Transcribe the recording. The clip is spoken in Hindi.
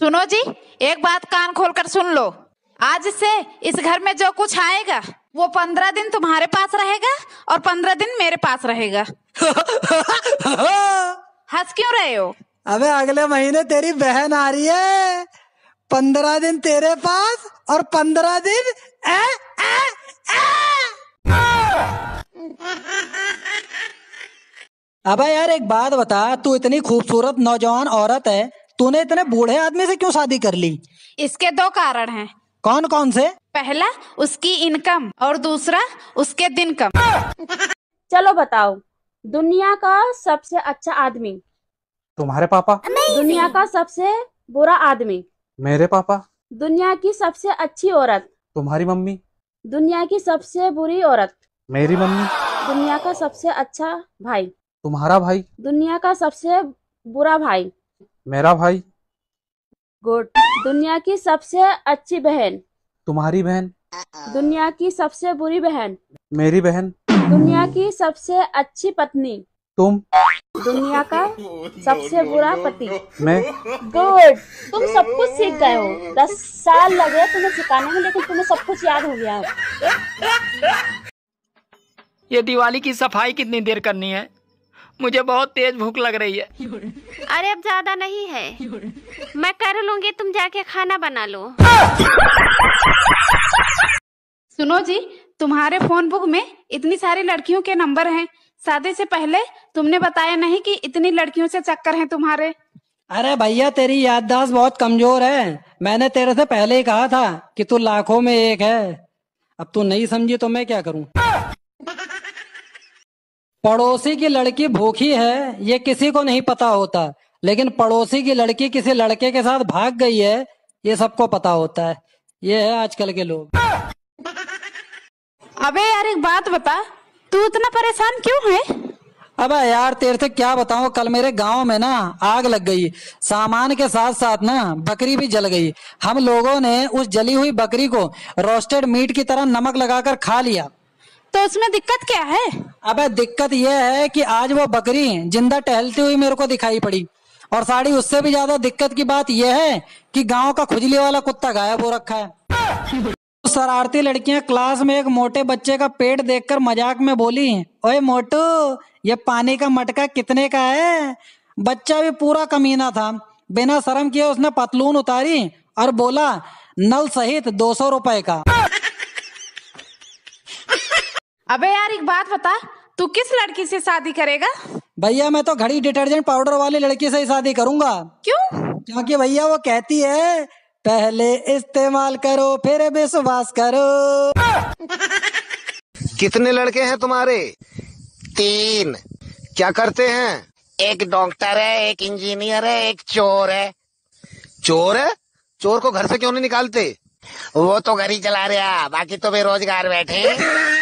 सुनो जी एक बात कान खोलकर सुन लो। आज से इस घर में जो कुछ आएगा वो पंद्रह दिन तुम्हारे पास रहेगा और पंद्रह दिन मेरे पास रहेगा। हंस क्यों रहे हो? अबे अगले महीने तेरी बहन आ रही है। पंद्रह दिन तेरे पास और पंद्रह दिन ए, ए, ए। अबे यार एक बात बता तू इतनी खूबसूरत नौजवान औरत है तूने इतने बूढ़े आदमी से क्यों शादी कर ली? इसके दो कारण हैं। कौन कौन से? पहला उसकी इनकम और दूसरा उसके दिन कम चलो बताओ दुनिया का सबसे अच्छा आदमी? तुम्हारे पापा? दुनिया का सबसे बुरा आदमी? मेरे पापा? दुनिया की सबसे अच्छी औरत? तुम्हारी मम्मी? दुनिया की सबसे बुरी औरत? मेरी मम्मी? दुनिया का सबसे अच्छा भाई? तुम्हारा भाई? दुनिया का सबसे बुरा भाई? मेरा भाई। गुड। दुनिया की सबसे अच्छी बहन। तुम्हारी बहन? दुनिया की सबसे बुरी बहन। मेरी बहन? दुनिया की सबसे अच्छी पत्नी। तुम? दुनिया का सबसे बुरा पति। मैं? गुड। तुम सब कुछ सीख गए हो। दस साल लगे तुम्हें सिखाने में लेकिन तुम्हें सब कुछ याद हो गया। है ये दिवाली की सफ़ाई कितनी देर करनी है? मुझे बहुत तेज भूख लग रही है। अरे अब ज़्यादा नहीं है। मैं कर लूँगी तुम जाके खाना बना लो। सुनो जी तुम्हारे फ़ोन बुक में इतनी सारी लड़कियों के नंबर हैं। शादी से पहले तुमने बताया नहीं कि इतनी लड़कियों से चक्कर हैं तुम्हारे। अरे भैया तेरी याददाश्त बहुत कमज़ोर है। मैंने तेरे से पहले ही कहा था कि तू लाखों में एक है। अब तू नहीं समझी तो मैं क्या करूँ? पड़ोसी की लड़की भूखी है ये किसी को नहीं पता होता। लेकिन पड़ोसी की लड़की किसी लड़के के साथ भाग गई है ये सबको पता होता है। ये है आजकल के लोग। अबे यार एक बात बता तू इतना परेशान क्यों है? अबे यार तेरे से क्या बताऊँ कल मेरे गाँव में ना आग लग गई। सामान के साथ साथ ना बकरी भी जल गई। हम लोगों ने उस जली हुई बकरी को रोस्टेड मीट की तरह नमक लगाकर खा लिया। तो उसमें दिक्कत क्या है? अबे दिक्कत यह है कि आज वो बकरी ज़िंदा टहलती हुई मेरे को दिखाई पड़ी। और साड़ी, उससे भी ज़्यादा दिक्कत की बात यह है कि गाँव का खुजली वाला कुत्ता गायब हो रखा है। शरारती लड़कियाँ क्लास में एक मोटे बच्चे का पेट देखकर मज़ाक में बोली, ओए मोटू, ये पानी का मटका कितने का है? बच्चा भी पूरा कमीना था। बिना शर्म किए उसने पतलून उतारी और बोला, नल सहित दो सौ रुपए का। अबे यार एक बात बता तू किस लड़की से शादी करेगा? भैया मैं तो घड़ी डिटर्जेंट पाउडर वाली लड़की से ही शादी करूँगा। क्यों? क्योंकि भैया वो कहती है पहले इस्तेमाल करो फिर विश्वास करो। कितने लड़के हैं तुम्हारे? तीन। क्या करते हैं? एक डॉक्टर है एक इंजीनियर है एक चोर है। चोर है? चोर को घर से क्यों नहीं निकालते? वो तो घर ही चला रहा बाकी तो बेरोजगार बैठे